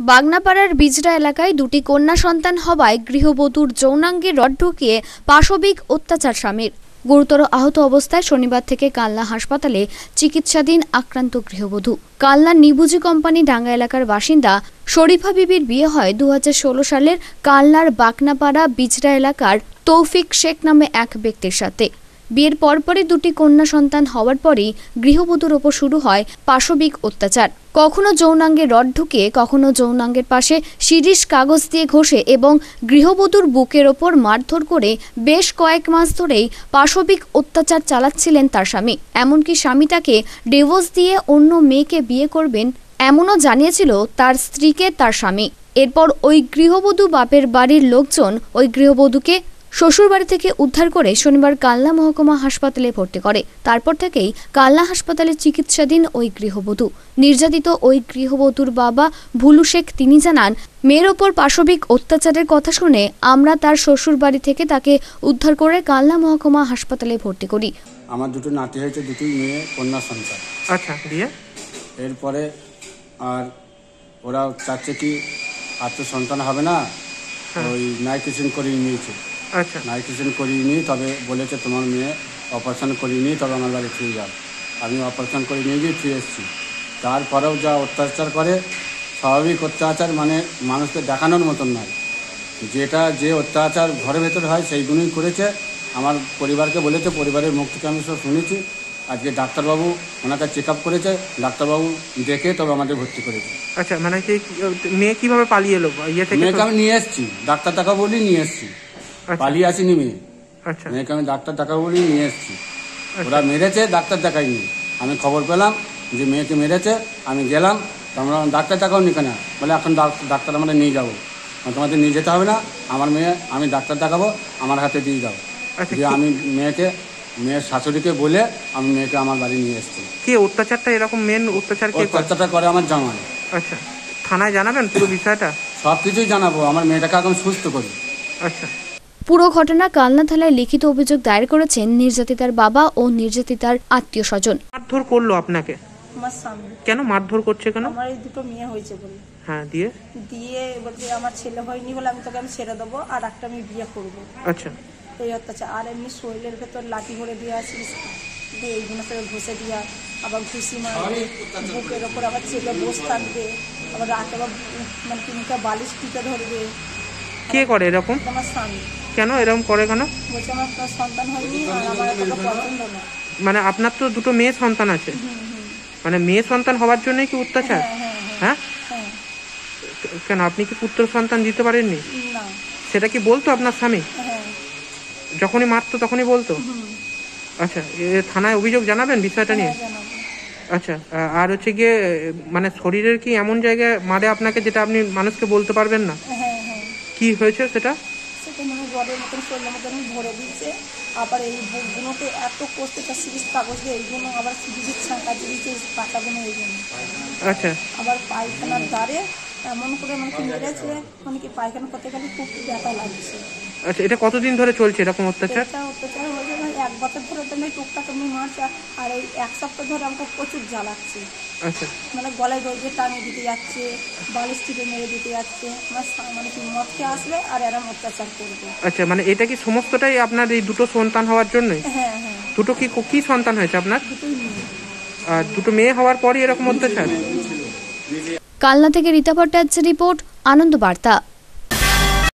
বাগনাপাড়ার বিজরা এলাকায় দুটি কন্যা সন্তান হওয়ায় গৃহবধূর যৌনাঙ্গে রড ঢুকিয়ে পাশবিক অত্যাচার স্বামীর। গুরুতর আহত অবস্থায় শনিবার থেকে কালনা হাসপাতালে চিকিৎসাধীন আক্রান্ত গৃহবধূ। কালনা নিবুজি কোম্পানি ডাঙ্গা এলাকার বাসিন্দা শরীফা বিবির বিয়ে হয় দু হাজার ষোলো সালের কালনার বাগনাপাড়া বিজরা এলাকার তৌফিক শেখ নামে এক ব্যক্তির সাথে। বিয়ের পরপরই দুটি কন্যা সন্তান হওয়ার পরেই গৃহবধূর ওপর শুরু হয় পাশবিক অত্যাচার। কখনো যৌনাঙ্গে রড ঢুকিয়ে কখনো যৌনাঙ্গের পাশে শিরিষ কাগজ দিয়ে ঘষে এবং গৃহবধূর বুকের ওপর মারধর করে বেশ কয়েক মাস ধরেই পাশবিক অত্যাচার চালাচ্ছিলেন তার স্বামী। এমনকি স্বামী তাকে ডিভোর্স দিয়ে অন্য মেয়েকে বিয়ে করবেন এমনও জানিয়েছিল তার স্ত্রীকে তার স্বামী। এরপর ওই গৃহবধূ বাপের বাড়ির লোকজন ওই গৃহবধূকে শ্বশুরবাড়ি থেকে উদ্ধার করে শনিবার কালনা মহকুমা হাসপাতালে ভর্তি করে। তারপর থেকেই কালনা হাসপাতালে চিকিৎসাধীন ওই গৃহবধূ। নির্যাতিত ওই গৃহবধূর বাবা ভুলু শেখ তিনি জানান মেয়ের ওপর পাশবিক অত্যাচারের কথা শুনে আমরা তার শ্বশুরবাড়ি থেকে তাকে উদ্ধার করে কালনা মহকুমা হাসপাতালে ভর্তি করি। আমার দুটো নাতি হয়েছে দুটি মেয়ে কন্যা সন্তান। আচ্ছা দিয়ে এরপরে আর ওরা চাচ্ছে কি আর তো সন্তান হবে না? ওই নাইট্রেশন করিয়ে নিয়েছে। আচ্ছা। নাইট্রেশন করিয়ে নিয়ে তবে বলেছে তোমার মেয়ে অপারেশন করিয়ে নিয়ে তবে আমার বাড়ি ফিরে যাও। আমি অপারেশন করে নিয়ে গিয়ে ফিরে এসেছি। তারপরেও যা অত্যাচার করে স্বাভাবিক অত্যাচার মানে মানুষকে দেখানোর মতন নয়। যেটা যে অত্যাচার ঘরের ভেতরে হয় সেইগুলোই করেছে। আমার পরিবারকে বলেছে পরিবারের মুখ থেকে আমি সব শুনেছি। আজকে ডাক্তারবাবু ওনাকে চেক আপ করেছে ডাক্তারবাবু দেখে তবে আমাদের ভর্তি করেছে। আচ্ছা মানে মেয়ে কীভাবে পালিয়ে এলো? ইয়ে থেকে মেয়েকে আমি নিয়ে এসেছি ডাক্তার টাকা বলি নিয়ে এসেছি। পালিয়ে আসিনি মেয়ে আচ্ছা। মেয়েকে আমি ডাক্তার দেখাবো বলি নিয়ে এসেছি। ওরা মেরেছে ডাক্তার দেখাইনি আমি খবর পেলাম যে মেয়েকে মেরেছে আমি গেলাম। তো আমরা ডাক্তার টাকাও নি কেন? বলে এখন ডাক্তার আমরা নিয়ে যাব। তোমাদের নিয়ে যেতে হবে না। আমার মেয়ে আমি ডাক্তার দেখাবো আমার হাতে দিয়ে দাও। আচ্ছা, দিয়ে আমি মেয়েকে মেয়ের শাশুড়িকে বলে আমি মেয়েকে আমার বাড়ি নিয়ে এসেছি। কে অত্যাচারটা এরকম মেন অত্যাচার কে অত্যাচারটা করে আমার জামাই। আচ্ছা। থানায় জানাবেন পুরো বিষয়টা? সব কিছুই জানাব। আমার মেয়েটাকে এখন সুস্থ করি। আচ্ছা। পুরো ঘটনা কালনা থানায় লিখিত অভিযোগ দায়ের করেছেন নির্যাতিতার বাবা ও নির্যাতিতার আত্মীয় স্বজন। মারধর করল আপনাকে? আমার স্বামী। কেন মারধর করছে কেন? আমার এই দুটো মেয়ে হয়েছে বলে। হ্যাঁ দিয়ে? দিয়ে বলছে আমার ছেলে হয়নি বলে আমি তোকে আমি ছেড়ে দেবো আর একটা আমি বিয়ে করব। আচ্ছা। এই অত্যাচার। আর এমনি শরীরের ভেতর লাঠি ভরে দিয়ে আসিস দিয়ে এইগুলো সব ঘষে দিয়া আবার ঘুষি মারবে বুকের ওপর আবার চেপে বসে থাকবে আবার রাতে আবার মানে তিনটা বালিশ পিঠে ধরবে। কে করে এরকম? আমার স্বামী। কেন? এরকম করে কেন? মানে আপনার তো দুটো মেয়ে সন্তান আছে। মানে মেয়ে সন্তান হওয়ার জন্যই কি অত্যাচার? হ্যাঁ হ্যাঁ হ্যাঁ। হ্যাঁ? কেন আপনি কি পুত্র সন্তান দিতে পারেননি? সেটা কি বলতো আপনার স্বামী? যখনই মারতো তখনই বলতো? আচ্ছা এ থানায় অভিযোগ জানাবেন বিষয়টা নিয়ে? আচ্ছা আর হচ্ছে গিয়ে মানে শরীরের কি এমন জায়গায় মারে আপনাকে যেটা আপনি মানুষকে বলতে পারবেন না? কি হয়েছে সেটা? সেটা মানে জলের মতন শরীরের মতন ভরে দিচ্ছে। আবার এই বুকগুলোকে এত করতে তার সিরিজ কাগজ দিয়ে এইগুলো আবার সিরিজের ছাঁকা দিয়েছে পাতাগুলো এই জন্য। আবার পায়খানার দ্বারে এমন করে মানে মেরেছে মানে কি পায়খানা করতে গেলে খুব ব্যথা লাগছে। আচ্ছা এটা কতদিন ধরে চলছে এরকম অত্যাচার? অত্যাচার হয়েছে মানে এক বছর ধরে তো আমি টুকটাক এমনি মারছে আর এই এক সপ্তাহ ধরে আমাকে প্রচুর জ্বালাচ্ছে। আচ্ছা। মানে গলায় দরজে টানিয়ে দিতে যাচ্ছে বালিশ টিপে মেরে দিতে যাচ্ছে আমার মানে কি মদ খেয়ে আসবে আর এরম অত্যাচার করবে। আচ্ছা মানে এটা কি সমস্তটাই আপনার এই দুটো সন্তান হওয়ার জন্যই? হ্যাঁ হ্যাঁ। দুটো কি কি সন্তান হয়েছে আপনার? দুটোই নিয়ে আর দুটো মেয়ে হওয়ার পরই এরকম অত্যাচার? কালনা থেকে রীতা ভট্টাচার্য রিপোর্ট আনন্দ বার্তা।